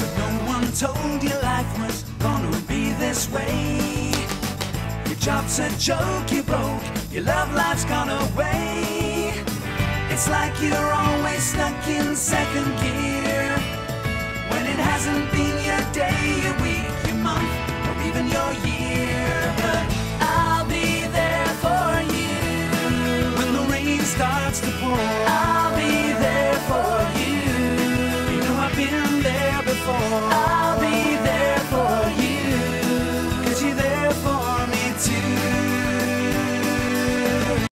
So no one told you life was gonna be this way. Your job's a joke, you broke, your love life's gone away. It's like you're always stuck in second gear. When it hasn't been your day, your week, your month, or even your year. But I'll be there for you when the rain starts to pour. I'll before.